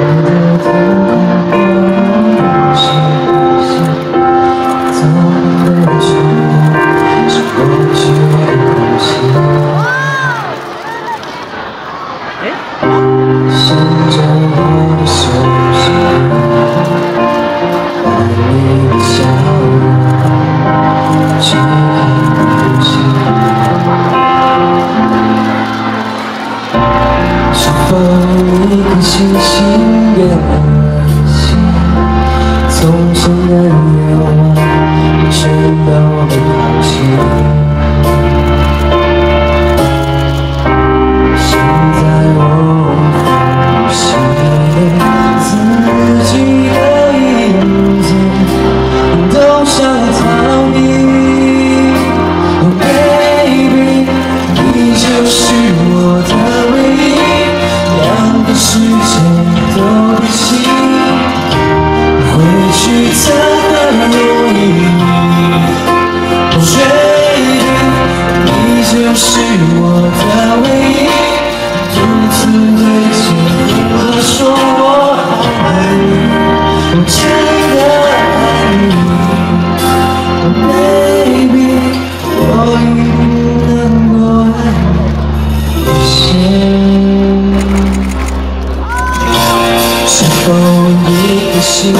我的天空落满星星，走过的街道是过去的心，伸着手想把你的笑容记在心。数不一颗星星。变了心，从前的愿望全都抛。现在我呼吸，自己的影子都想逃避。Baby，你就是我的唯一。两个世界。的，定你就是。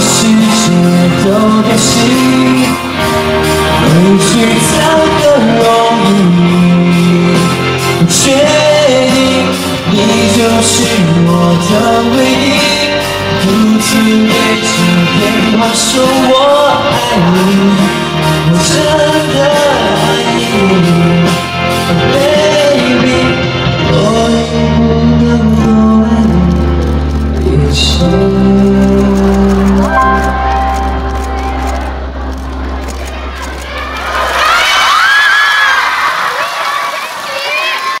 世界都变心，回去才更容易确定你就是我的唯一。独自对着电话说我爱你，我真的爱你，Baby，我已不能为爱你一切。